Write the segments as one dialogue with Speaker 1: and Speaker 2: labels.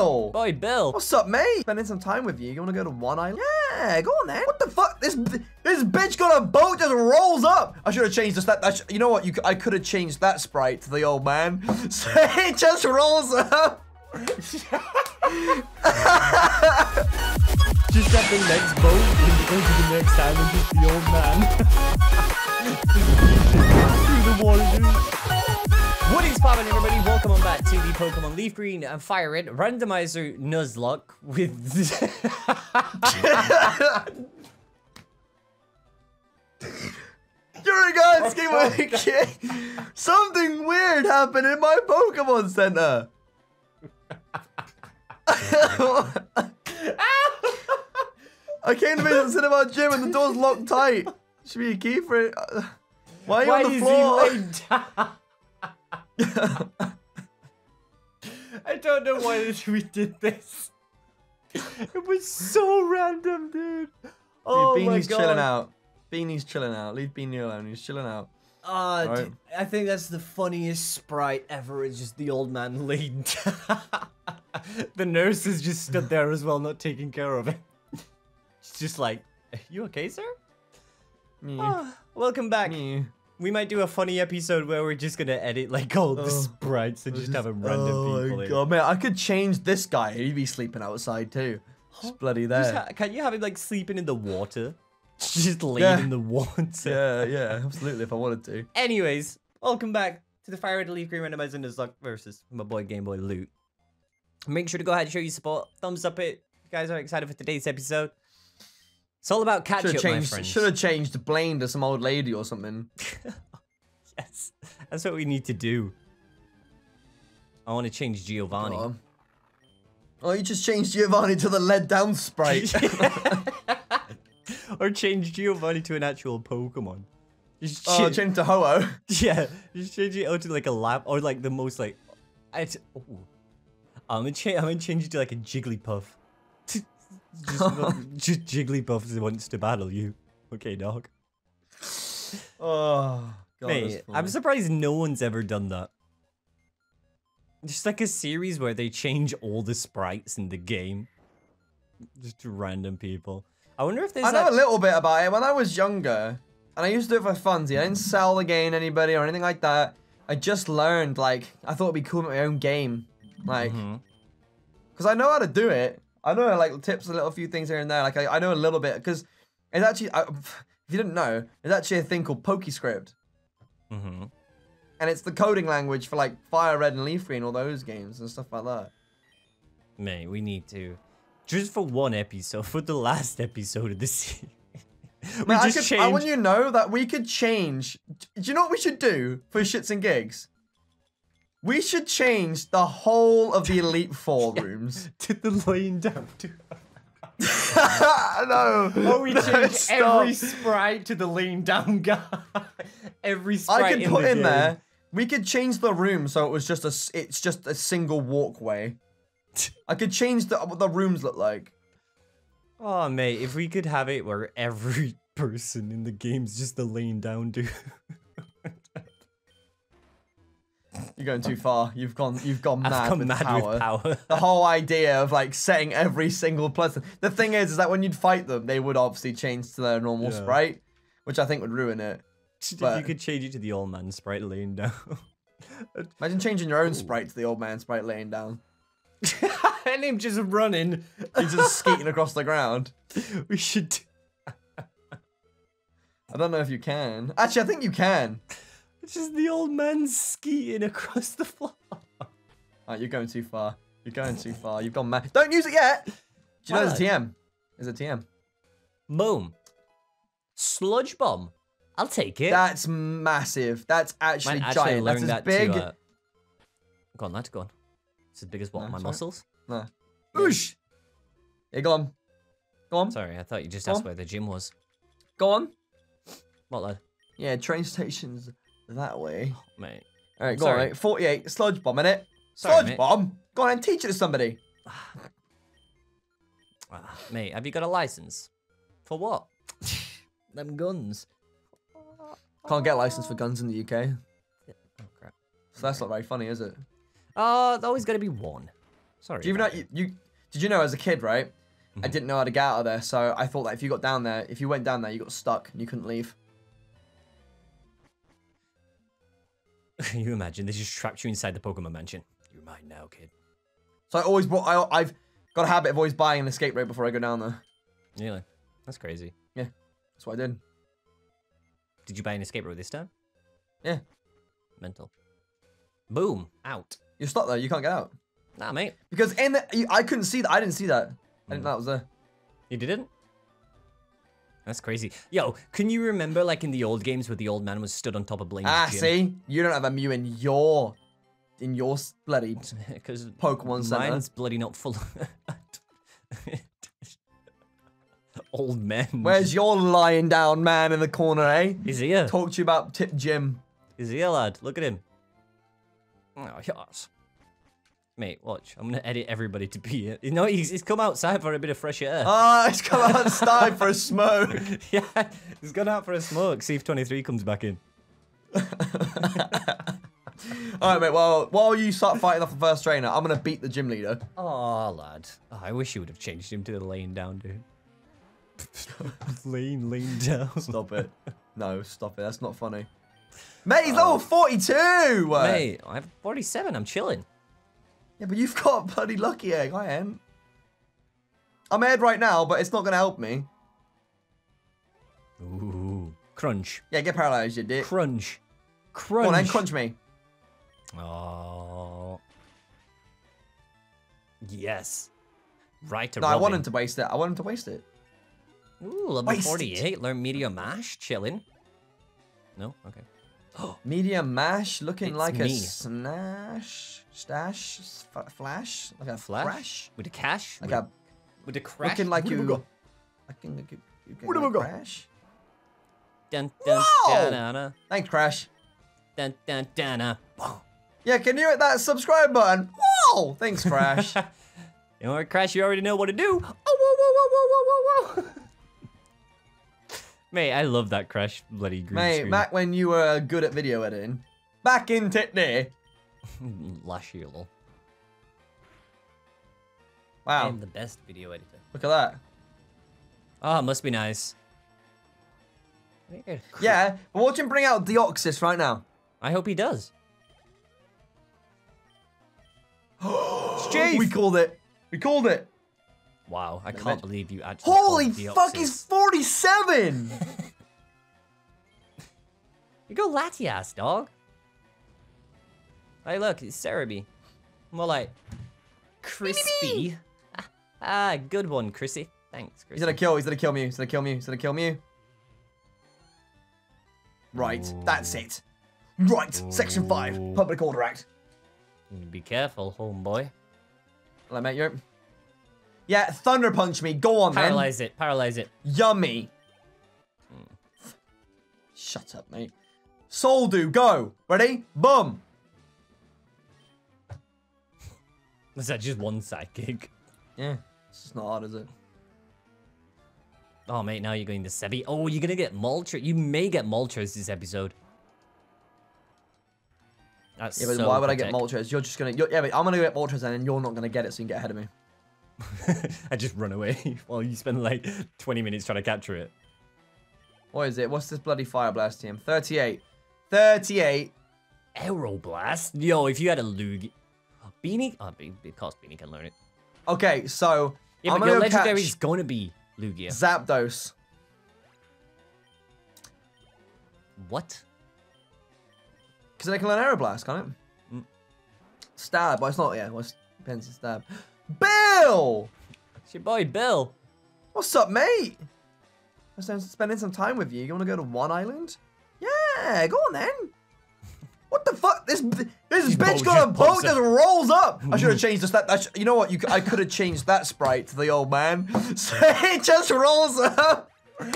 Speaker 1: Bill.
Speaker 2: Boy, Bill.
Speaker 1: What's up, mate? Spending some time with you. You want to go to one island? Yeah, go on then. What the fuck? This this bitch got a boat just rolls up. I should have changed this. That, that you know what? You I could have changed that sprite to the old man. So it just rolls up.
Speaker 2: Just have the next boat and go to the next island with the old man. Through the water, dude. What is poppin', everybody? Welcome on back to the Pokemon Leaf Green and Fire Red Randomizer Nuzlocke with...
Speaker 1: You're a god kid. Something weird happened in my Pokemon Center. I came to visit the Cinnabar gym and the door's locked tight. Should be a key for it. Why are you
Speaker 2: Why
Speaker 1: on the floor?
Speaker 2: He laid down? I don't know why we did this. It was so random, dude. Oh
Speaker 1: Dude,
Speaker 2: my
Speaker 1: Beanie's
Speaker 2: god.
Speaker 1: chilling out. Beanie's chilling out. Leave Beanie alone. He's chilling out.
Speaker 2: Ah,
Speaker 1: Right.
Speaker 2: dude, I think that's the funniest sprite ever. It's just the old man laid the nurse has just stood there as well, not taking care of it. She's just like, you okay, sir?
Speaker 1: Me.
Speaker 2: Ah, welcome back.
Speaker 1: Me.
Speaker 2: We might do a funny episode where we're just gonna edit like all the
Speaker 1: Oh.
Speaker 2: sprites and just have a random
Speaker 1: oh
Speaker 2: people
Speaker 1: my
Speaker 2: in.
Speaker 1: god, man! I could change this guy. He'd be sleeping outside too. Just bloody there.
Speaker 2: Just ha- can you have him like sleeping in the water? Just laid
Speaker 1: Yeah.
Speaker 2: in the water.
Speaker 1: yeah, yeah, absolutely. If I wanted to.
Speaker 2: Anyways, welcome back to the Fire Red Leaf Green Randomizer Nuzlocke versus my boy Game Boy Luke. Make sure to go ahead and show your support. Thumbs up it. If you guys are excited for today's episode. It's all about catch
Speaker 1: Should
Speaker 2: up,
Speaker 1: have
Speaker 2: my friends.
Speaker 1: Should have changed Blaine to some old lady or something.
Speaker 2: Yes, that's what we need to do. I want to change Giovanni.
Speaker 1: Oh. oh, you just changed Giovanni to the lead down sprite.
Speaker 2: or change Giovanni to an actual Pokemon. Just
Speaker 1: oh,
Speaker 2: cha-
Speaker 1: change to Ho-Oh.
Speaker 2: yeah, just change it out to like a lab or like the most like. I t- oh. I'm gonna change. I'm gonna change it to like a Jigglypuff. Just, just Jigglypuff wants to battle you. Okay, dog.
Speaker 1: Oh, God,
Speaker 2: Mate, I'm surprised no one's ever done that. Just like a series where they change all the sprites in the game. Just to random people. I wonder if there's
Speaker 1: I know a little bit about it. When I was younger, and I used to do it for funsy, I didn't sell the game to anybody or anything like that. I just learned, like, I thought it'd be cool to make my own game. Like,
Speaker 2: mm-hmm.
Speaker 1: because I know how to do it. I know, like, tips, a little few things here and there. Like, I, I know a little bit, because it's actually, I, if you didn't know, it's actually a thing called PokeScript.
Speaker 2: Mhm.
Speaker 1: And it's the coding language for, like, Fire Red and Leaf Green, all those games and stuff like that.
Speaker 2: Mate, we need to. Just for one episode, for the last episode of the series. we
Speaker 1: Man, I,
Speaker 2: just
Speaker 1: could, I want you to know that we could change. Do you know what we should do for shits and gigs? We should change the whole of the Elite Four rooms.
Speaker 2: to the laying down. To...
Speaker 1: no.
Speaker 2: Or we
Speaker 1: no,
Speaker 2: change
Speaker 1: stop.
Speaker 2: every sprite to the lean down guy. every sprite
Speaker 1: I could
Speaker 2: in
Speaker 1: put
Speaker 2: the
Speaker 1: in
Speaker 2: game.
Speaker 1: there. We could change the room so it was just a. It's just a single walkway. I could change the what the rooms look like.
Speaker 2: Oh, mate, if we could have it where every person in the game's just the lean down dude.
Speaker 1: You're going too far. You've gone. You've gone mad,
Speaker 2: I've gone
Speaker 1: with,
Speaker 2: mad
Speaker 1: power.
Speaker 2: with power.
Speaker 1: the whole idea of like setting every single person. The thing is, is that when you'd fight them, they would obviously change to their normal
Speaker 2: Yeah.
Speaker 1: sprite, which I think would ruin it.
Speaker 2: if you could change it to the old man sprite laying down.
Speaker 1: Imagine changing your own sprite to the old man sprite laying down.
Speaker 2: and him just running.
Speaker 1: He's just skeeting across the ground.
Speaker 2: We should.
Speaker 1: I don't know if you can. Actually, I think you can.
Speaker 2: It's just the old man skiing across the floor.
Speaker 1: Alright, you're going too far. You're going too far. You've gone mad. Don't use it yet. Do you know there's a TM? There's a TM.
Speaker 2: Boom. Sludge bomb. I'll take it.
Speaker 1: That's massive. That's actually
Speaker 2: Might actually
Speaker 1: giant. That's as
Speaker 2: that
Speaker 1: big.
Speaker 2: to. Uh... Go on, lad. Go on. It's as big as what?
Speaker 1: No,
Speaker 2: my
Speaker 1: alright.
Speaker 2: muscles?
Speaker 1: No.
Speaker 2: Oosh.
Speaker 1: Yeah, go on. Go on.
Speaker 2: Sorry, I thought you just
Speaker 1: Go
Speaker 2: asked
Speaker 1: on.
Speaker 2: where the gym was.
Speaker 1: Go on.
Speaker 2: What, lad?
Speaker 1: Yeah, train stations that way.
Speaker 2: Mate.
Speaker 1: Alright, go on, mate. 48. Sludge bomb, innit?
Speaker 2: Sorry,
Speaker 1: Sludge
Speaker 2: mate.
Speaker 1: bomb? Go on and teach it to somebody.
Speaker 2: Ah, mate, have you got a license? For what? Them guns.
Speaker 1: Can't get a license for guns in the UK.
Speaker 2: Oh, crap.
Speaker 1: So that's not very funny, is it?
Speaker 2: Oh, it's always got to be one. Sorry.
Speaker 1: Do you even know you, you did you know as a kid, right? I didn't know how to get out of there, so I thought that if you got down there, if you went down there, you got stuck and you couldn't leave.
Speaker 2: you imagine they just trapped you inside the Pokemon mansion. You're mine now, kid.
Speaker 1: So I always bought. I, I've got a habit of always buying an escape rope before I go down there.
Speaker 2: Really? That's crazy.
Speaker 1: Yeah, that's what I did.
Speaker 2: Did you buy an escape rope this time?
Speaker 1: Yeah.
Speaker 2: Mental. Boom. Out.
Speaker 1: You're stuck there. You can't get out
Speaker 2: Nah, mate.
Speaker 1: because in the I couldn't see that. I didn't see that. I didn't mm. know that was there.
Speaker 2: You didn't? That's crazy. Yo, can you remember like in the old games where the old man was stood on top of Blaine's
Speaker 1: Ah,
Speaker 2: gym?
Speaker 1: see, you don't have a Mew in your in your bloody.
Speaker 2: Because
Speaker 1: Pokemon Center.
Speaker 2: mine's bloody not full. old men.
Speaker 1: Where's your lying down man in the corner, eh?
Speaker 2: He's here.
Speaker 1: Talk to you about Tip Jim.
Speaker 2: He's here, lad. Look at him. Oh, yes. Mate, watch. I'm gonna edit everybody to be here. You know, he's, he's come outside for a bit of fresh air.
Speaker 1: Ah, he's come outside for a smoke.
Speaker 2: yeah, he's gone out for a smoke. See if 23 comes back in.
Speaker 1: All right, mate. Well, while you start fighting off the first trainer, I'm gonna beat the gym leader.
Speaker 2: Oh, lad. Oh, I wish you would have changed him to the laying down, dude. lean, lean down.
Speaker 1: Stop it. No, stop it. That's not funny. Mate, he's level 42.
Speaker 2: Mate, I have 47. I'm chilling.
Speaker 1: Yeah, but you've got a bloody lucky egg. I am. I'm ahead right now, but it's not gonna help me.
Speaker 2: Ooh. Crunch.
Speaker 1: Yeah, get paralyzed, you dick.
Speaker 2: Crunch.
Speaker 1: Come
Speaker 2: Crunch.
Speaker 1: on, then crunch me.
Speaker 2: Oh. Yes. Right to
Speaker 1: No, I want him to waste it. I want him to waste it.
Speaker 2: Ooh, level
Speaker 1: Waste it.
Speaker 2: 48. Learn Meteor Mash. Chilling. No? Okay.
Speaker 1: Medium mash, looking
Speaker 2: It's
Speaker 1: like a
Speaker 2: me.
Speaker 1: snash, stash, f- flash, like a
Speaker 2: Flash?
Speaker 1: flash,
Speaker 2: With a cash?
Speaker 1: like
Speaker 2: with,
Speaker 1: a
Speaker 2: with a crash?
Speaker 1: looking like you.
Speaker 2: Wooda-booga.
Speaker 1: Looking like you. you can like booga. crash.
Speaker 2: Dun, dun,
Speaker 1: Wow!
Speaker 2: dun, dun,
Speaker 1: Thanks, Crash.
Speaker 2: dun, dun, dun, dun.
Speaker 1: Yeah, can you hit that subscribe button? Whoa! Thanks, Crash.
Speaker 2: You know what, Crash? You already know what to do. Oh, whoa, whoa, whoa, whoa, whoa, whoa. Mate, I love that Crash bloody green
Speaker 1: Mate,
Speaker 2: screen.
Speaker 1: back when you were good at video editing. Back in Titney.
Speaker 2: Last year, lol.
Speaker 1: Wow,
Speaker 2: I'm the best video editor.
Speaker 1: look at that.
Speaker 2: Oh, it must be nice.
Speaker 1: Yeah, but watch him bring out Deoxys right now.
Speaker 2: I hope he does.
Speaker 1: We called it. We called it.
Speaker 2: Wow, I can't believe you actually.
Speaker 1: Holy fuck, he's 47!
Speaker 2: You go latty ass, dog. Hey, look, it's Celebi. More like crispy. Ah, good one, Chrissy. Thanks,
Speaker 1: He's gonna kill, he's gonna kill me, he's gonna kill me, he's gonna kill me. Right, that's it. Right, section 5, Public Order Act.
Speaker 2: Be careful, homeboy.
Speaker 1: Hello, mate, you Yeah, Thunder Punch me, go on, man.
Speaker 2: Paralyze it, paralyze it.
Speaker 1: Yummy. Shut up, mate. Soul do, go. Ready? Boom.
Speaker 2: Is that just one sidekick?
Speaker 1: Yeah, it's just not hard, is it?
Speaker 2: Oh, mate, now you're going to Sevii. Oh, you're gonna get Moltres. You may get Moltres this episode. That's
Speaker 1: Yeah, but
Speaker 2: so
Speaker 1: why would I get. Moltres? You're just gonna, you're, yeah, but I'm gonna get Moltres and then you're not gonna get it so you can get ahead of me.
Speaker 2: I just run away while you spend like 20 minutes trying to capture it.
Speaker 1: What is it? What's this bloody Fire Blast team? 38. 38.
Speaker 2: Aeroblast? Yo, if you had a Lugia. Beanie? Oh, Be- of course Beanie can learn it.
Speaker 1: Okay, so
Speaker 2: Yeah,
Speaker 1: I'm
Speaker 2: but
Speaker 1: gonna
Speaker 2: your
Speaker 1: go
Speaker 2: legendary is gonna be Lugia.
Speaker 1: Zapdos.
Speaker 2: What?
Speaker 1: Because they can learn Aeroblast, can't it?
Speaker 2: Mm.
Speaker 1: Stab, but it's not, yeah, well, it depends on stab. Bill!
Speaker 2: It's your boy Bill.
Speaker 1: What's up, mate? I'm spending some time with you. You want to go to one island? Yeah, go on then. What the fuck? This this bitch got a boat that rolls up. I should have changed this. That, that you know what? You I could have changed that sprite to the old man. So it just rolls up.
Speaker 2: do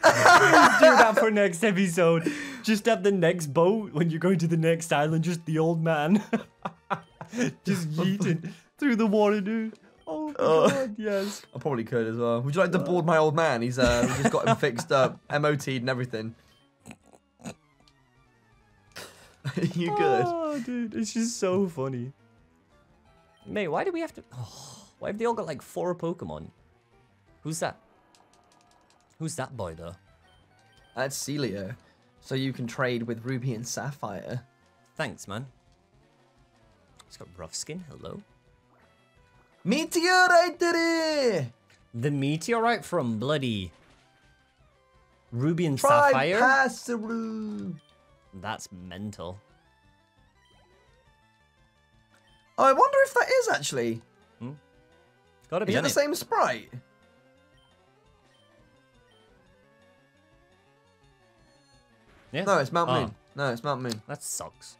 Speaker 2: that for next episode. Just have the next boat when you're going to the next island, just the old man. just yeeting through the water, dude. Oh my
Speaker 1: Oh.
Speaker 2: god, yes.
Speaker 1: I probably could as well. Would you like to board my old man? He's uh, we just got him fixed up, MOT'd and everything. you good?
Speaker 2: Oh, dude, it's just so funny. Mate, why do we have to? Oh, why have they all got like four Pokemon? Who's that? Who's that boy though?
Speaker 1: That's Celio. So you can trade with Ruby and Sapphire.
Speaker 2: Thanks, man. It's got rough skin. Hello.
Speaker 1: Meteorite!
Speaker 2: The meteorite from bloody Ruby and
Speaker 1: Try
Speaker 2: Sapphire.
Speaker 1: Passaru!
Speaker 2: That's mental.
Speaker 1: I wonder if that is actually. Hmm?
Speaker 2: Gotta be
Speaker 1: Is it the
Speaker 2: it.
Speaker 1: same sprite?
Speaker 2: Yeah.
Speaker 1: No, it's Mount
Speaker 2: Oh,
Speaker 1: Moon. No, it's Mount Moon.
Speaker 2: That sucks.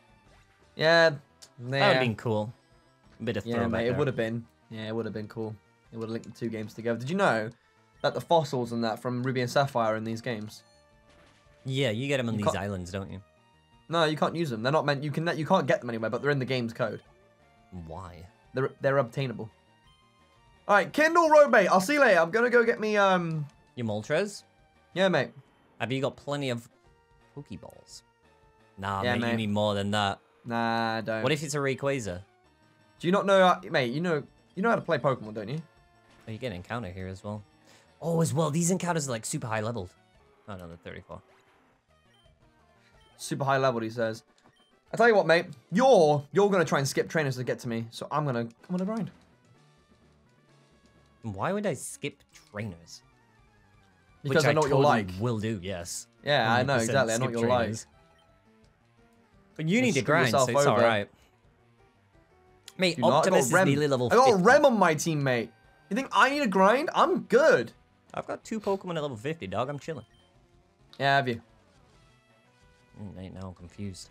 Speaker 1: Yeah.
Speaker 2: That would have been cool. A Bit of
Speaker 1: yeah mate, it would have been. Yeah, it would have been cool. It would have linked the two games together. Did you know that the fossils and that from Ruby and Sapphire are in these games?
Speaker 2: Yeah, you get them on
Speaker 1: You
Speaker 2: these
Speaker 1: can't-
Speaker 2: islands, don't you?
Speaker 1: No, you can't use them. They're not meant. You can. You can't get them anywhere, but they're in the game's code.
Speaker 2: Why?
Speaker 1: They're they're obtainable. All right, Kindle Road. I'll see you later. I'm gonna go get me um.
Speaker 2: Your Moltres?
Speaker 1: Yeah, mate.
Speaker 2: Have you got plenty of Pokeballs? Nah,
Speaker 1: Yeah,
Speaker 2: mate, you need more than that.
Speaker 1: Nah, don't.
Speaker 2: What if it's a Rayquaza?
Speaker 1: Do you not know, uh, mate? You know you know how to play Pokemon, don't you?
Speaker 2: Oh, you get an encounter here as well. Oh, as well, these encounters are like super high leveled. Oh no, they're 34.
Speaker 1: Super high level, he says. I tell you what, mate. You're you're gonna try and skip trainers to get to me, so I'm gonna I'm gonna grind.
Speaker 2: Why would I skip trainers?
Speaker 1: Because
Speaker 2: Which
Speaker 1: I know what you're like.
Speaker 2: Will do, yes.
Speaker 1: Yeah, I know exactly. I know what you're like.
Speaker 2: Trainers. But you need to grind, so
Speaker 1: yourself
Speaker 2: it's alright. Mate,
Speaker 1: Do not.
Speaker 2: Optimus is nearly level
Speaker 1: I got
Speaker 2: 50.
Speaker 1: Rem on my team, mate. You think I need a grind? I'm good.
Speaker 2: I've got two Pokemon at level 50, dog. I'm chilling.
Speaker 1: Yeah, have you?
Speaker 2: Mm, Mate, now I'm confused.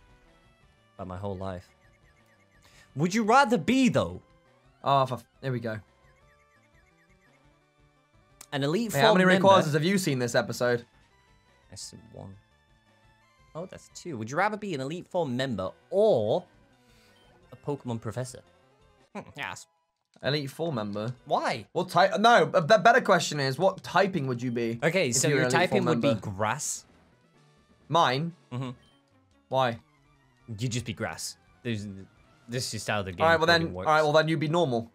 Speaker 2: About my whole life. Would you rather be, though,
Speaker 1: Oh, for, there we go.
Speaker 2: an Elite
Speaker 1: Hey,
Speaker 2: Four
Speaker 1: how many
Speaker 2: member...
Speaker 1: Rayquazas have you seen this episode?
Speaker 2: I see one. Oh, that's two. Would you rather be an Elite Four member or a Pokemon professor? Hmm, yes.
Speaker 1: Elite Four member.
Speaker 2: Why?
Speaker 1: What type? No, a the better question is, what typing would you be?
Speaker 2: Okay, so your
Speaker 1: an Elite Four
Speaker 2: typing would be grass.
Speaker 1: Mine.
Speaker 2: Mm-hmm.
Speaker 1: Why?
Speaker 2: You'd just be grass. There's, this is just how the game
Speaker 1: All right, well then.
Speaker 2: coding
Speaker 1: All
Speaker 2: works.
Speaker 1: right, well then you'd be normal.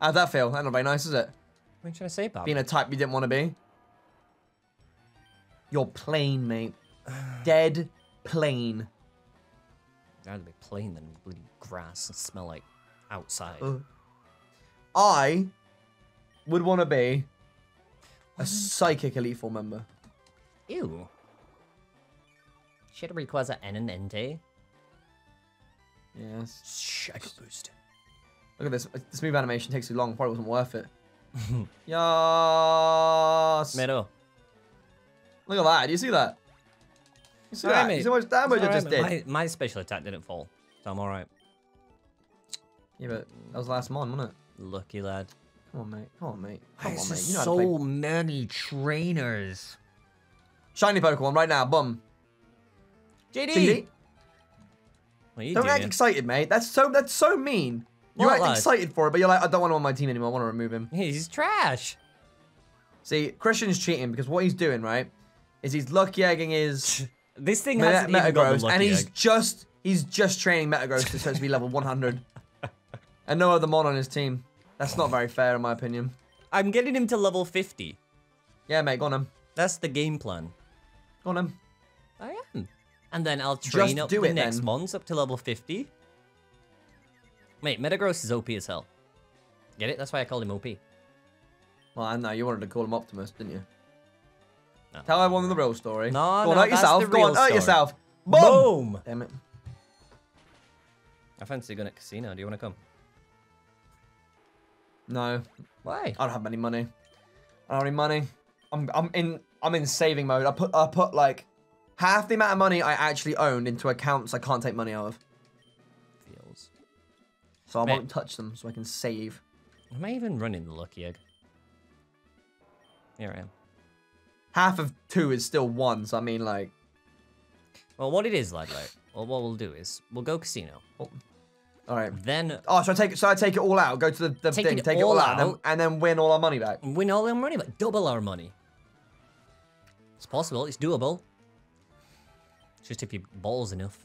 Speaker 1: How'd that feel? That's not very nice, is it?
Speaker 2: What are you trying to say, Bob?
Speaker 1: Being a type you didn't want to be. You're plain, mate. Dead plain.
Speaker 2: I'd rather be plain than bloody grass and smell like outside.
Speaker 1: Uh, I would want to be a psychic elite four member.
Speaker 2: Ew. Should Rayquaza N and Entei?
Speaker 1: Yes.
Speaker 2: Shadow Boost.
Speaker 1: Look at this. This move animation takes too long. Probably wasn't worth it. yes.
Speaker 2: Meadow.
Speaker 1: Look at that. Do you see that? You see
Speaker 2: Alright,
Speaker 1: that? You see how much damage I
Speaker 2: Alright,
Speaker 1: just did?
Speaker 2: My, my special attack didn't fall, so I'm alright.
Speaker 1: Yeah, but that was last one, wasn't it?
Speaker 2: Lucky lad.
Speaker 1: Come on, mate. Come on, mate. Come on, mate. You know how to play.
Speaker 2: so many trainers.
Speaker 1: Shiny Pokemon right now. Boom.
Speaker 2: JD!
Speaker 1: GG.
Speaker 2: What are you
Speaker 1: Don't act excited, mate. That's so that's so mean. You
Speaker 2: What,
Speaker 1: act
Speaker 2: lad?
Speaker 1: excited for it, but you're like, I don't want him on my team anymore. I want to remove him.
Speaker 2: He's trash.
Speaker 1: See, Christian's cheating because what he's doing, right, is he's lucky egging his
Speaker 2: This thing
Speaker 1: Meta-
Speaker 2: hasn't even got the
Speaker 1: Metagross, and he's
Speaker 2: egg.
Speaker 1: just he's just training Metagross to supposed to be level 100, and no other mon on his team. That's not very fair, in my opinion.
Speaker 2: I'm getting him to level 50.
Speaker 1: Yeah, mate, go on him.
Speaker 2: That's the game plan.
Speaker 1: Go on him.
Speaker 2: I am. And then I'll train up
Speaker 1: do
Speaker 2: the
Speaker 1: it,
Speaker 2: next
Speaker 1: then.
Speaker 2: months up to level 50. Mate, Metagross is OP as hell. Get it? That's why I called him OP.
Speaker 1: Well, I know you wanted to call him Optimus, didn't you?
Speaker 2: No.
Speaker 1: Tell everyone the real story.
Speaker 2: No,
Speaker 1: go on,
Speaker 2: no,
Speaker 1: hurt yourself. Go on,
Speaker 2: real
Speaker 1: hurt
Speaker 2: story.
Speaker 1: yourself. Boom.
Speaker 2: Boom!
Speaker 1: Damn it.
Speaker 2: I fancy going to casino. Do you want to come?
Speaker 1: No,
Speaker 2: Why?
Speaker 1: I don't have any money. I don't have any money. I'm I'm in I'm in saving mode. I put I put like half the amount of money I actually owned into accounts I can't take money out of.
Speaker 2: Feels.
Speaker 1: So I
Speaker 2: Mate.
Speaker 1: won't touch them so I can save.
Speaker 2: Am I even running the lucky egg? Here I am.
Speaker 1: Half of two is still one, so I mean like
Speaker 2: Well, what it is, right? Well, what we'll do is we'll go casino. Oh.
Speaker 1: all right.
Speaker 2: Then
Speaker 1: Oh, so I take it so I take it all out, go to the, the
Speaker 2: Take
Speaker 1: thing,
Speaker 2: it
Speaker 1: take it all out, and then,
Speaker 2: out.
Speaker 1: and then win all our money back.
Speaker 2: win all our money, but double our money. It's possible. It's doable. It's just if you balls enough.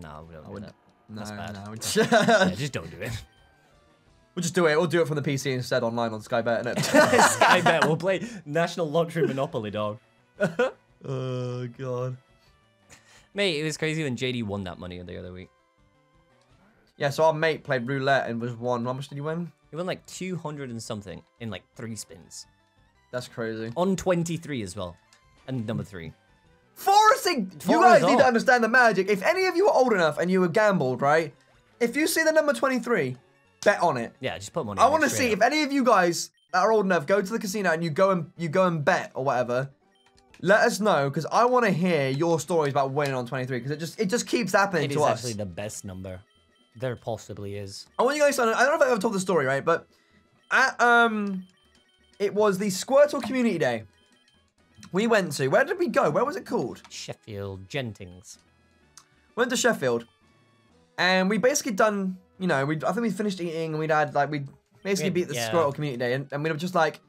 Speaker 2: No, we don't
Speaker 1: I
Speaker 2: do
Speaker 1: would
Speaker 2: that. That's
Speaker 1: No,
Speaker 2: bad.
Speaker 1: no,
Speaker 2: Yeah,
Speaker 1: just
Speaker 2: don't do it.
Speaker 1: We'll just do it. We'll do it from the PC instead online on Sky Skybet, innit?
Speaker 2: I bet we'll play National Lottery Monopoly, dog.
Speaker 1: oh god.
Speaker 2: Mate, it was crazy when JD won that money the other week.
Speaker 1: Yeah, so our mate played roulette and was won. How much did you win?
Speaker 2: He won like 200 and something in like three spins.
Speaker 1: That's crazy.
Speaker 2: On 23 as well. And number three.
Speaker 1: Forcing!
Speaker 2: For
Speaker 1: you guys
Speaker 2: us
Speaker 1: need to understand the magic. If any of you are old enough and you were gambled, right? If you see the number 23, bet on it.
Speaker 2: Yeah, just put money
Speaker 1: I want to see
Speaker 2: up.
Speaker 1: if any of you guys that are old enough go to the casino and you go and you go and bet or whatever. Let us know because I want to hear your stories about winning on 23 because it just it just keeps happening
Speaker 2: It
Speaker 1: to
Speaker 2: is
Speaker 1: us.
Speaker 2: actually the best number there possibly is.
Speaker 1: I want you guys to know, I don't know if I've ever told the story, right? But at, um, it was the Squirtle Community Day. We went to, where did we go? Where was it called?
Speaker 2: Sheffield Gentings.
Speaker 1: Went to Sheffield. And we basically done, you know, we I think we finished eating and we'd had, like, we basically
Speaker 2: Yeah,
Speaker 1: beat the
Speaker 2: yeah.
Speaker 1: Squirtle Community Day. And, and we were just like,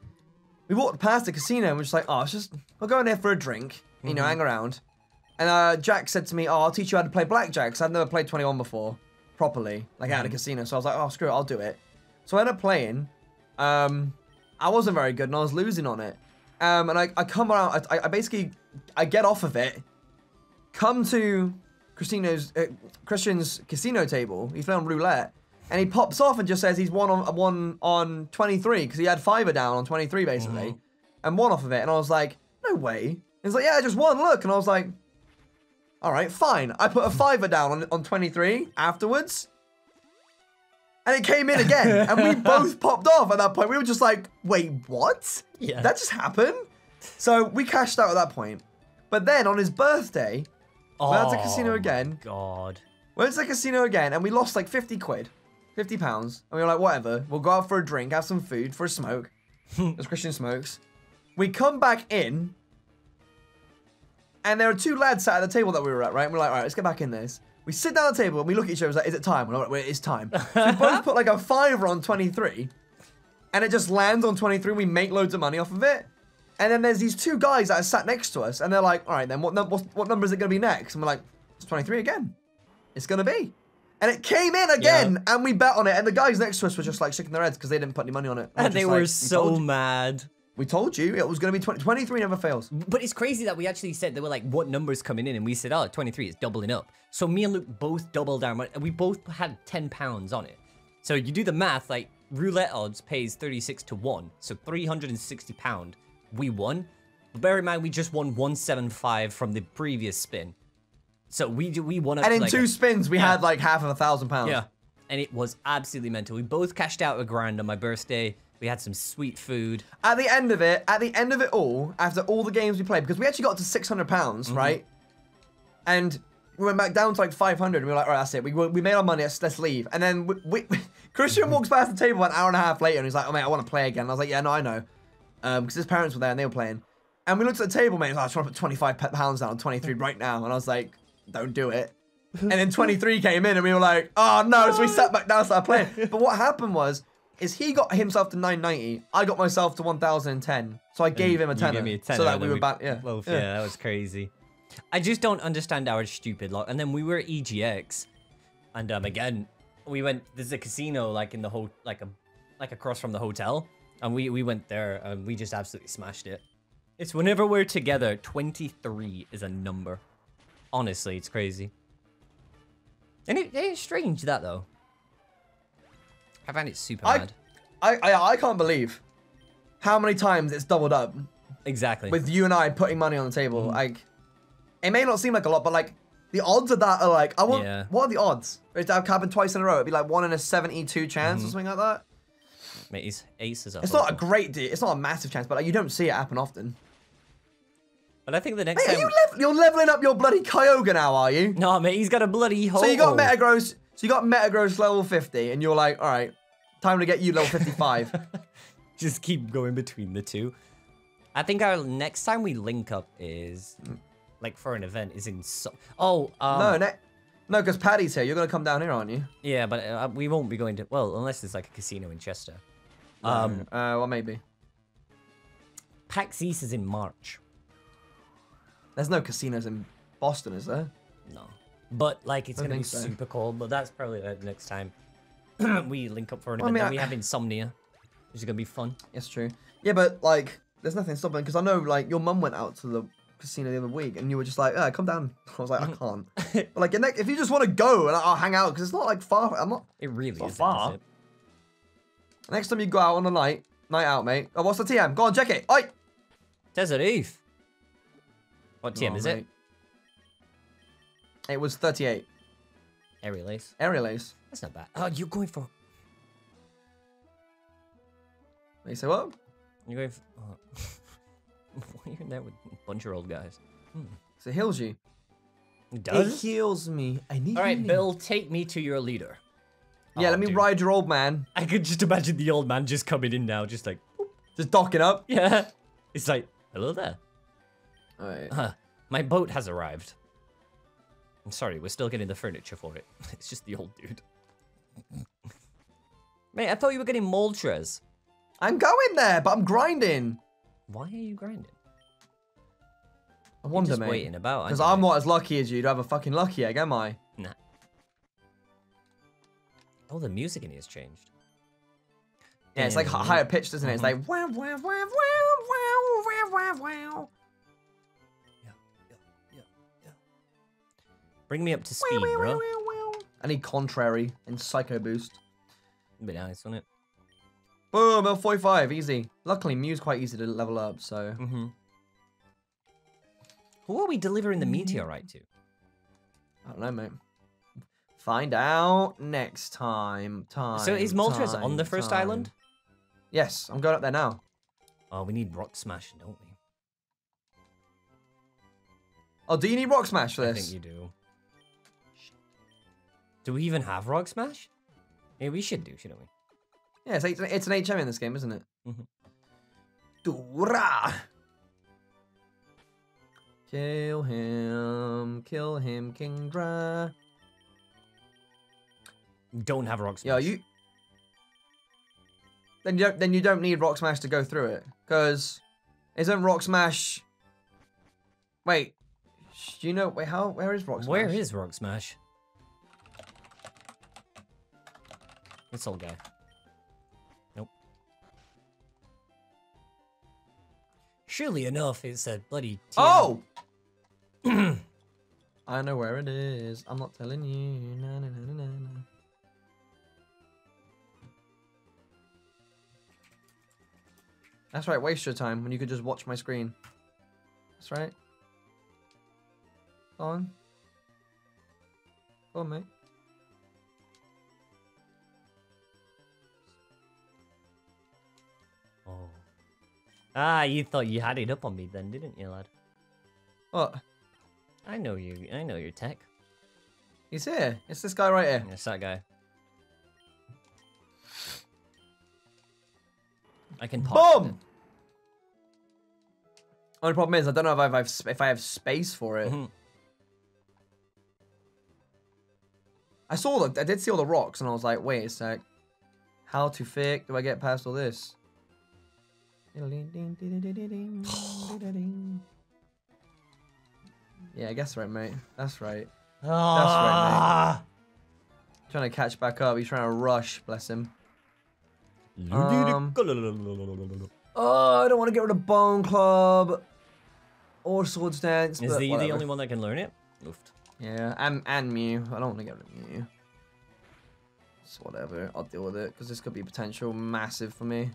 Speaker 1: we walked past the casino and we're just like, oh, it's just, we'll go in there for a drink, you
Speaker 2: Mm-hmm.
Speaker 1: know, hang around. And uh, Jack said to me, oh, I'll teach you how to play blackjack because I've never played 21 before, properly, like
Speaker 2: Mm-hmm.
Speaker 1: at a casino. So I was like, oh, screw it, I'll do it. So I ended up playing. Um, I wasn't very good and I was losing on it. Um, and I, I come around, I, I basically, I get off of it, come to Christino's, uh, Christian's casino table. He's playing roulette. And he pops off and just says he's won on one on 23 because he had fiver down on 23 basically, and won off of it. And I was like, no way. He's like, yeah, I just won. Look, and I was like, all right, fine. I put a fiver down on on 23 afterwards, and it came in again, and we both popped off at that point. We were just like, wait, what?
Speaker 2: Yeah.
Speaker 1: that just happened. So we cashed out at that point. But then on his birthday, went out to casino
Speaker 2: Oh
Speaker 1: again.
Speaker 2: God.
Speaker 1: Went to the casino again, and we lost like 50 quid, 50 pounds. And we were like, whatever, we'll go out for a drink, have some food, for a smoke, as Christian smokes. We come back in, and there are two lads sat at the table that we were at, right? And we're like, all right, let's get back in this. We sit down at the table and we look at each other. Like, is it time? We're like, "Well, it's time. So we both put like a fiver on 23, and it just lands on 23. And We make loads of money off of it. And then there's these two guys that are sat next to us, and they're like, all right, then what, num- what, what number is it going to be next? And we're like, it's 23 again. It's going to be. And it came in again, and we bet on it. And the guys next to us were just like shaking their heads because they didn't put any money on it.
Speaker 2: And they were
Speaker 1: like,
Speaker 2: so
Speaker 1: you-
Speaker 2: mad.
Speaker 1: We told you it was going to be 20, 23 never fails.
Speaker 2: But it's crazy that we actually said they were like, what numbers coming in? And we said, oh, 23 is doubling up. So me and Luke both doubled our money. And we both had 10 pounds on it. So you do the math, like roulette odds pays 36 to 1. So 360 pound. We won. But bear in mind, we just won 175 from the previous spin. So we do, we won
Speaker 1: And in
Speaker 2: like
Speaker 1: two
Speaker 2: a-
Speaker 1: spins, we
Speaker 2: yeah.
Speaker 1: had like half of a thousand pounds.
Speaker 2: Yeah. And it was absolutely mental. We both cashed out a grand on my birthday. We had some sweet food.
Speaker 1: At the end of it, at the end of it all, after all the games we played, because we actually got to 600 pounds,
Speaker 2: Mm-hmm.
Speaker 1: right? And we went back down to like 500. And we were like, all right, that's it. We, we made our money. Let's, let's leave. And then we, we, Christian walks past the table an hour and a half later, and he's like, oh mate, I want to play again. And I was like, yeah, no, I know, because his parents were there and they were playing. And we looked at the table, mate. Like, I was trying to put 25 pounds down on 23 right now. And I was like, don't do it. And then 23 came in, and we were like, oh no. So we sat back down, and started playing. But what happened was, is he got himself to 990. I got myself to 1010. So I gave him a
Speaker 2: You
Speaker 1: tenner.
Speaker 2: gave me a tenner.
Speaker 1: So that we were back. Yeah.
Speaker 2: Both,
Speaker 1: yeah.
Speaker 2: yeah. that was crazy. I just don't understand our stupid luck. And then we were at EGX, and um, again, we went. There's a casino like in the whole like a like across from the hotel, and we we went there and we just absolutely smashed it. It's whenever we're together, 23 is a number. Honestly, it's crazy. And it, it's strange that though. I find it super
Speaker 1: I,
Speaker 2: mad.
Speaker 1: I, I, I can't believe how many times it's doubled up
Speaker 2: Exactly.
Speaker 1: with you and I putting money on the table.
Speaker 2: Mm-hmm.
Speaker 1: Like, it may not seem like a lot, but like, the odds of that are like, I want,
Speaker 2: Yeah.
Speaker 1: what are the odds? For it to have happened twice in a row, it'd be like one in a 72 chance
Speaker 2: Mm-hmm.
Speaker 1: or something like that.
Speaker 2: Mate, ace, aces are
Speaker 1: It's not a great deal, it's not a massive chance, but like, you don't see it happen often.
Speaker 2: But I think the next
Speaker 1: Mate, are
Speaker 2: time.
Speaker 1: you you're leveling up your bloody Kyogre now, are you?
Speaker 2: No, mate, he's got a bloody hole.
Speaker 1: So you got Metagross, so you got Metagross level 50, and you're like, all right, time to get you level 55.
Speaker 2: Just keep going between the two. I think our next time we link up is like for an event is in so. Oh, um,
Speaker 1: no, no, no, because Paddy's here. You're gonna come down here, aren't you?
Speaker 2: yeah, but uh, we won't be going to. Well, unless it's like a casino in Chester. Um,
Speaker 1: uh, well, maybe.
Speaker 2: PAX East is in March.
Speaker 1: There's no casinos in Boston, is there?
Speaker 2: No, But like, it's gonna be
Speaker 1: so.
Speaker 2: super cold. But that's probably uh, next time we link up for an
Speaker 1: Well, I
Speaker 2: event.
Speaker 1: mean, I-
Speaker 2: we have insomnia, which is gonna be fun.
Speaker 1: It's true. Yeah, but like, there's nothing stopping because I know like your mum went out to the casino the other week and you were just like, ah, come down. I was like, I can't. but like, if you just want to go and I'll hang out because it's not like far. I'm not.
Speaker 2: It really is.
Speaker 1: far. Next time you go out on a night, night out, mate. Oh, what's the TM? Go on, check it. Oi.
Speaker 2: Desert Eve. What TM
Speaker 1: Oh,
Speaker 2: is
Speaker 1: mate. It was 38.
Speaker 2: it? Aerial Ace.
Speaker 1: Aerial ace.
Speaker 2: That's not bad. Oh, you're going for.
Speaker 1: You say what?
Speaker 2: You're going for. Oh. Why are you in there with a bunch of old guys? Hmm.
Speaker 1: So it heals you.
Speaker 2: It
Speaker 1: It heals me. I need.
Speaker 2: All right,
Speaker 1: healing.
Speaker 2: Bill, take me to your leader.
Speaker 1: Yeah,
Speaker 2: Oh,
Speaker 1: let me
Speaker 2: dude.
Speaker 1: ride your old man.
Speaker 2: I could just imagine the old man just coming in now, just like,
Speaker 1: Just docking up.
Speaker 2: yeah. It's like, hello there.
Speaker 1: All right.
Speaker 2: Huh. My boat has arrived. I'm sorry, we're still getting the furniture for it. It's just the old dude. Mate, I thought you were getting Moltres.
Speaker 1: I'm going there, but I'm grinding.
Speaker 2: Why are you grinding?
Speaker 1: I
Speaker 2: You're
Speaker 1: wonder,
Speaker 2: just
Speaker 1: mate.
Speaker 2: waiting about.
Speaker 1: Because I'm not as lucky as you to have a fucking lucky egg, am I?
Speaker 2: Nah. Oh, the music in here has changed.
Speaker 1: Yeah, it's like
Speaker 2: Damn.
Speaker 1: higher pitched, isn't it? It's like wow, wow, wow, wow, wow, wow, wow, wow. Yeah, yeah, yeah, yeah.
Speaker 2: Bring me up to speed,
Speaker 1: wow,
Speaker 2: bro.
Speaker 1: wow, wow. I need contrary and psycho boost.
Speaker 2: Be nice, wouldn't it?
Speaker 1: Boom, level 45, easy. Luckily, Mew's quite easy to level up, so.
Speaker 2: Mm-hmm. Who are we delivering the meteorite to?
Speaker 1: I don't know, mate. Find out next time. Time.
Speaker 2: So is Moltres on the first
Speaker 1: time.
Speaker 2: island?
Speaker 1: Yes, I'm going up there now.
Speaker 2: Oh, we need rock smash, don't we?
Speaker 1: Oh, do you need Rock Smash for this?
Speaker 2: I think you do. Do we even have rock smash? Yeah, we should do, shouldn't we?
Speaker 1: Yeah, it's, it's an HM in this game, isn't it?
Speaker 2: Mhm.
Speaker 1: Dura! Kill him, kill him, Kingdra.
Speaker 2: Don't have rock smash.
Speaker 1: Yeah, you. Then you don't. Then you don't need Rock Smash to go through it, because isn't Rock Smash? Wait, do you know? Wait, how? Where is Rock Smash?
Speaker 2: Where is rock smash? This old guy. Nope. Surely enough, it's a bloody. TM.
Speaker 1: Oh! I know where it is. I'm not telling you. Na, na, na, That's right. Waste your time when you could just watch my screen. That's right. Go on. Go on, mate.
Speaker 2: Oh. Ah, you thought you had it up on me then, didn't you, lad?
Speaker 1: What?
Speaker 2: I know you. I know your tech.
Speaker 1: He's here. It's this guy right here.
Speaker 2: It's that guy. I can pop.
Speaker 1: Boom! Only problem is I don't know if I have if I have space for it.
Speaker 2: Mhm.
Speaker 1: I saw the I did see all the rocks and I was like, wait a sec. How to thick do I get past all this? Yeah, I guess right, mate. That's right.
Speaker 2: Ah!
Speaker 1: Trying to catch back up. He's trying to rush. Bless him. Um, Oh, I don't want to get rid of Bone Club or Swords Dance.
Speaker 2: Is he the only one that can learn it? Oofed.
Speaker 1: Yeah, and and Mew. I don't want to get rid of Mew. It's whatever. I'll deal with it because this could be potential massive for me.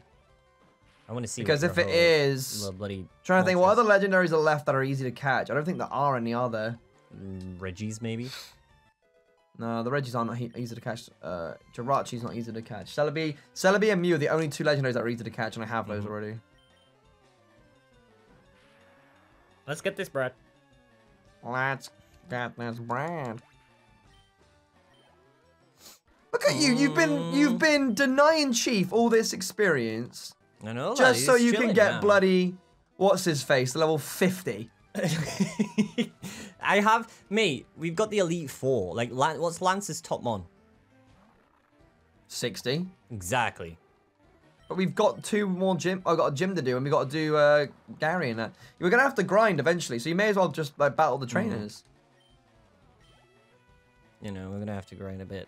Speaker 2: I want to see.
Speaker 1: Because if it is,
Speaker 2: bloody
Speaker 1: trying to think what other legendaries are left that are easy to catch. I don't think there are any other.
Speaker 2: Mm, Reggie's maybe.
Speaker 1: No, the Regis aren't easy to catch. Uh, Jirachi's not easy to catch. Celebi, Celebi and Mew are the only two legendaries that are easy to catch, and I have those
Speaker 2: Mhm.
Speaker 1: already.
Speaker 2: Let's get this, Brad.
Speaker 1: Let's get this brand. Look at you! You've been you've
Speaker 2: Mm.
Speaker 1: been denying Chief all this experience
Speaker 2: I know.
Speaker 1: just so you can get
Speaker 2: now.
Speaker 1: bloody what's his face level fifty.
Speaker 2: I have, mate. We've got the elite four. Like, what's Lance's top mon?
Speaker 1: 60.
Speaker 2: Exactly.
Speaker 1: But we've got two more gym. I've got a gym to do, and we got to do uh, Gary and that. We're gonna have to grind eventually, so you may as well just like battle the
Speaker 2: Mm-hmm.
Speaker 1: trainers.
Speaker 2: you know, we're gonna have to grind a bit.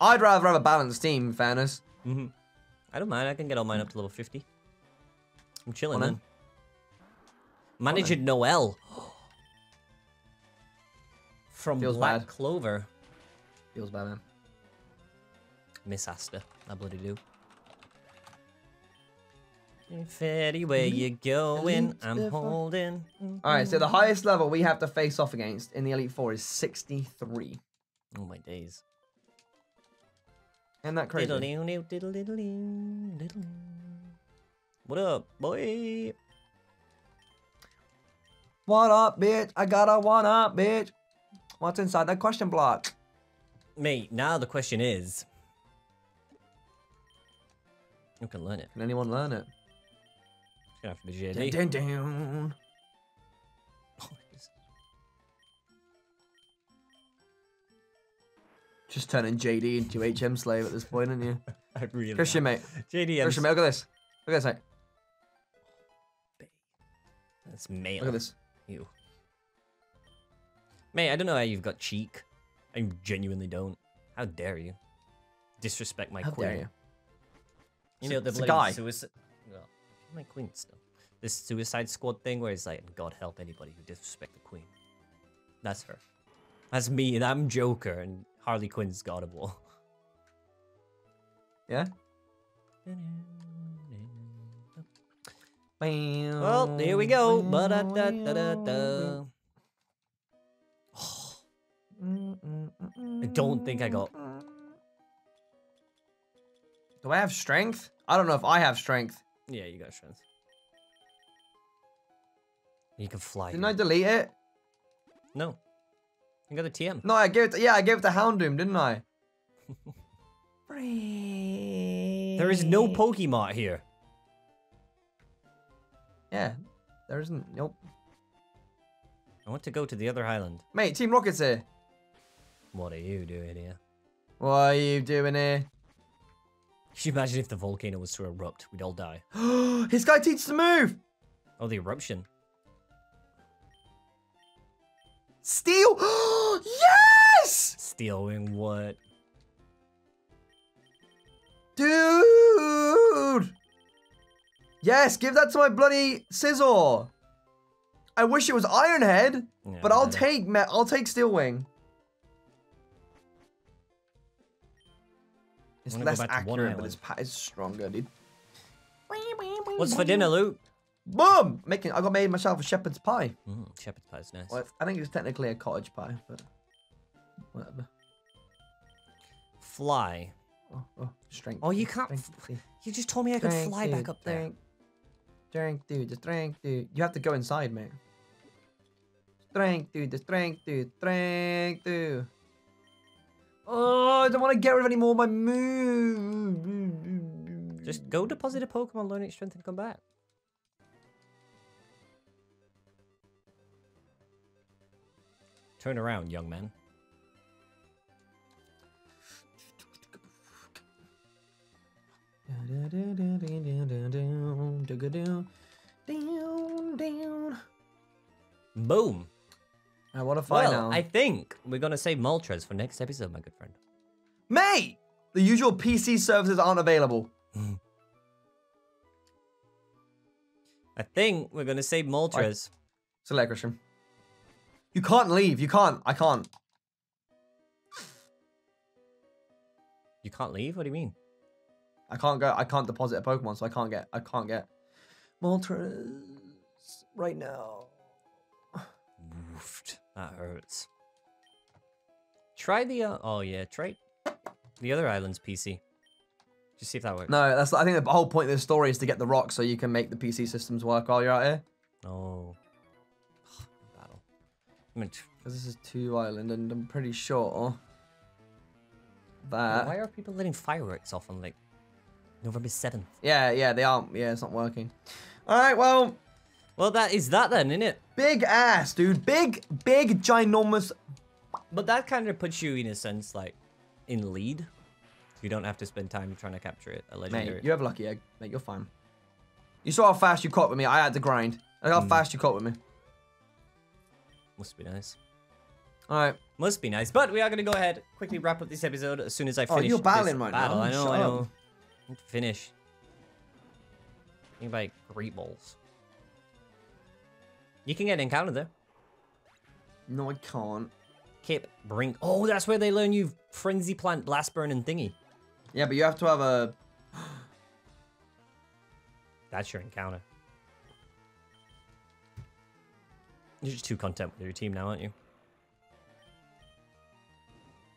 Speaker 1: I'd rather have a balanced team, fairness.
Speaker 2: hmm I don't mind. I can get all mine up to level 50. I'm chilling,
Speaker 1: On then.
Speaker 2: Man. Manager Noel. From
Speaker 1: Feels
Speaker 2: Black
Speaker 1: bad.
Speaker 2: Clover.
Speaker 1: Feels bad, man.
Speaker 2: Miss Asta. I bloody do. Fetty, where you going? I'm holding.
Speaker 1: All right, so the highest level we have to face off against in the Elite Four is 63.
Speaker 2: Oh my days.
Speaker 1: Isn't that crazy?
Speaker 2: Diddle-dee-doo, diddle-diddle-dee, diddle. What up, boy?
Speaker 1: What up, bitch? I got a one up, bitch. What's inside that question block?
Speaker 2: Mate, now the question is... Who can learn it?
Speaker 1: Can anyone learn it?
Speaker 2: It's gonna have to be JD.
Speaker 1: Dun, dun, dun. Just turning JD into HM slave at this point, aren't you?
Speaker 2: I really
Speaker 1: Christian, mate.
Speaker 2: JD,
Speaker 1: Christian, mate, look at this. Look at this, mate.
Speaker 2: That's male.
Speaker 1: Look at this.
Speaker 2: You. Mate, I don't know how you've got cheek. I genuinely don't. How dare you? Disrespect my
Speaker 1: How
Speaker 2: queen.
Speaker 1: dare you?
Speaker 2: You know the
Speaker 1: It's a
Speaker 2: bloody
Speaker 1: guy.
Speaker 2: suicide. Well, my queen still. This Suicide Squad thing where it's like, God help anybody who disrespect the queen. That's her. That's me, and I'm Joker, and Harley Quinn's God of War.
Speaker 1: Yeah?
Speaker 2: Well, there we go. Ba-da-da-da-da-da. I don't think I got.
Speaker 1: Do I have strength? I don't know if I have strength.
Speaker 2: Yeah, you got strength. You can fly.
Speaker 1: Didn't
Speaker 2: here.
Speaker 1: I delete it?
Speaker 2: No. You got the TM.
Speaker 1: No, I gave it. To, yeah, I gave it to Houndoom, didn't I?
Speaker 2: There is no Pokemon here.
Speaker 1: Yeah, there isn't. Nope.
Speaker 2: I want to go to the other island.
Speaker 1: Mate, Team Rocket's here.
Speaker 2: What are you doing here?
Speaker 1: What are you doing here?
Speaker 2: Could you imagine if the volcano was to erupt? We'd all die.
Speaker 1: His guy teaches to move.
Speaker 2: Oh, the eruption.
Speaker 1: Steel. yes,
Speaker 2: Stealing what?
Speaker 1: dude. Yes, give that to my bloody Scizor. I wish it was Ironhead,
Speaker 2: Yeah,
Speaker 1: but I'll take I'll take Steel Wing. It's less
Speaker 2: back to one
Speaker 1: accurate, but it's, pa- it's stronger, dude.
Speaker 2: What's for dinner, Luke?
Speaker 1: Boom! Making I got made myself a shepherd's pie.
Speaker 2: Mm, shepherd's is nice.
Speaker 1: Well, I think it's technically a cottage pie, but whatever.
Speaker 2: Fly.
Speaker 1: Oh, oh strength.
Speaker 2: Oh, you can't.
Speaker 1: Strength.
Speaker 2: You just told me I could
Speaker 1: Strength,
Speaker 2: fly back up there.
Speaker 1: Strength, strength, dude. The strength, dude. You have to go inside, mate. Strength, dude. The strength, dude. Strength, dude. Oh, I don't want to get rid of any more of my moves.
Speaker 2: Just go deposit a Pokemon, learn its strength, and come back. Turn around, young man. Boom.
Speaker 1: I want to find
Speaker 2: Well,
Speaker 1: out.
Speaker 2: I think we're gonna save Moltres for next episode, my good friend.
Speaker 1: Mate! The usual PC services aren't available.
Speaker 2: I think we're gonna save Moltres.
Speaker 1: So let Christian. You can't leave. You can't. I can't.
Speaker 2: You can't leave. What do you mean?
Speaker 1: I can't go. I can't deposit a Pokemon, so I can't get. I can't get Moltres right now.
Speaker 2: Woofed. That hurts. Try the. Uh, oh yeah, try the other island's PC. Just see if that works.
Speaker 1: No, that's. I think the whole point of this story is to get the rock so you can make the PC systems work while you're out here.
Speaker 2: Oh. Battle. I mean, t-
Speaker 1: Because this is two island, and I'm pretty sure
Speaker 2: why are people letting fireworks off on like November seventh?
Speaker 1: Yeah, yeah, they aren't. Yeah, it's not working. All right, well,
Speaker 2: Well, that is that then, isn't it?
Speaker 1: big ass, dude. Big, big, ginormous.
Speaker 2: But that kind of puts you in a sense like in lead. You don't have to spend time trying to capture it. A legendary.
Speaker 1: Mate, you have a lucky egg. Mate, you're fine. You saw how fast you caught with me. I had to grind. Look how
Speaker 2: Mm.
Speaker 1: fast you caught with me.
Speaker 2: Must be nice.
Speaker 1: All right.
Speaker 2: Must be nice. But we are going to go ahead, quickly wrap up this episode as soon as I finish.
Speaker 1: Oh,
Speaker 2: you're
Speaker 1: battling right now.
Speaker 2: I know,
Speaker 1: Shut
Speaker 2: I know. I finish. Think about great balls. You can get an encounter there.
Speaker 1: No, I can't.
Speaker 2: Cape Brink. Oh, that's where they learn you Frenzy Plant, Blast Burn, and Thingy.
Speaker 1: Yeah, but you have to have a.
Speaker 2: That's your encounter. You're just too content with your team now, aren't you?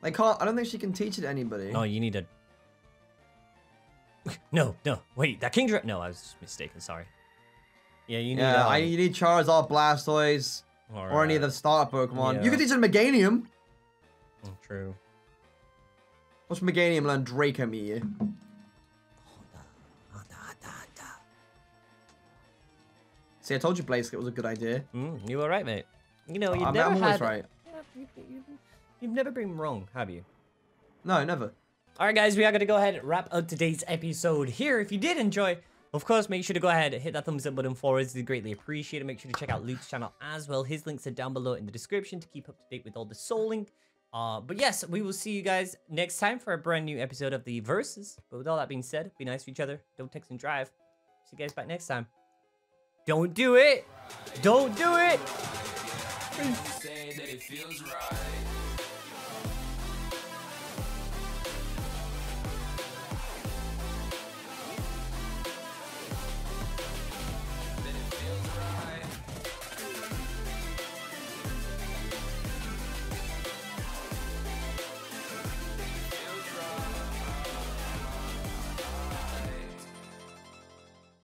Speaker 1: I can't. I don't think she can teach it to anybody.
Speaker 2: No, you need a. no, no, wait, that King Dra- No, I was mistaken. Sorry. Yeah, you need.
Speaker 1: yeah,
Speaker 2: um,
Speaker 1: I, you need Charizard, Blastoise, or any of
Speaker 2: uh,
Speaker 1: the starter Pokemon.
Speaker 2: yeah.
Speaker 1: You can teach them Meganium.
Speaker 2: mm, True.
Speaker 1: What's Meganium learn Draco Meteor. See, I told you Blaziken was a good idea.
Speaker 2: Mm, you were right, mate. You know, you've
Speaker 1: I'm,
Speaker 2: never
Speaker 1: I'm always
Speaker 2: had.
Speaker 1: right.
Speaker 2: Yeah, you, you, you've never been wrong, have you?
Speaker 1: No, never.
Speaker 2: All right, guys, we are going to go ahead and wrap up today's episode here. If you did enjoy, of course, make sure to go ahead and hit that thumbs up button for us. It's greatly appreciated. Make sure to check out Luke's channel as well. His links are down below in the description to keep up to date with all the Soul Link. Uh, but yes, we will see you guys next time for a brand new episode of the Versus. But with all that being said, be nice to each other. Don't text and drive. See you guys back next time. Don't do it. Don't do it.